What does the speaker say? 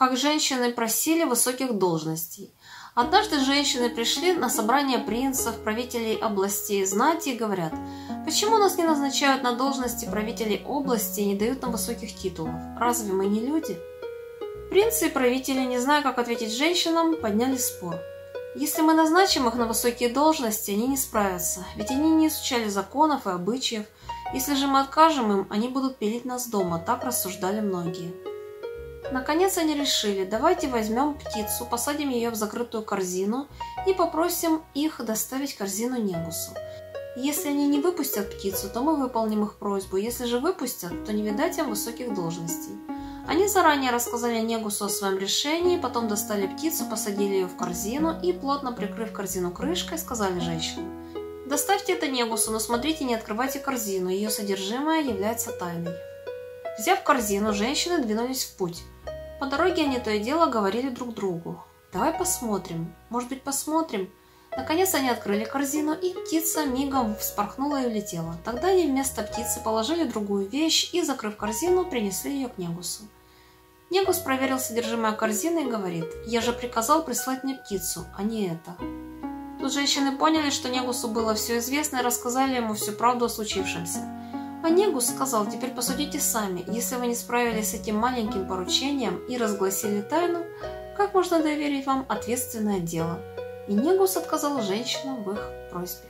как женщины просили высоких должностей. Однажды женщины пришли на собрание принцев, правителей областей, знати и говорят, почему нас не назначают на должности правителей области и не дают нам высоких титулов? Разве мы не люди? Принцы и правители, не зная, как ответить женщинам, подняли спор. Если мы назначим их на высокие должности, они не справятся, ведь они не изучали законов и обычаев. Если же мы откажем им, они будут пилить нас дома, так рассуждали многие. Наконец они решили, давайте возьмем птицу, посадим ее в закрытую корзину и попросим их доставить корзину Негусу. Если они не выпустят птицу, то мы выполним их просьбу, если же выпустят, то не видать им высоких должностей. Они заранее рассказали Негусу о своем решении, потом достали птицу, посадили ее в корзину и, плотно прикрыв корзину крышкой, сказали женщинам, «Доставьте это Негусу, но смотрите, не открывайте корзину, ее содержимое является тайной». Взяв корзину, женщины двинулись в путь. По дороге они то и дело говорили друг другу. «Давай посмотрим. Может быть, посмотрим?» Наконец они открыли корзину, и птица мигом вспорхнула и улетела. Тогда они вместо птицы положили другую вещь и, закрыв корзину, принесли ее к Негусу. Негус проверил содержимое корзины и говорит, «Я же приказал прислать мне птицу, а не это». Тут женщины поняли, что Негусу было все известно и рассказали ему всю правду о случившемся. А Негус сказал, теперь посудите сами, если вы не справились с этим маленьким поручением и разгласили тайну, как можно доверить вам ответственное дело? И Негус отказал женщинам в их просьбе.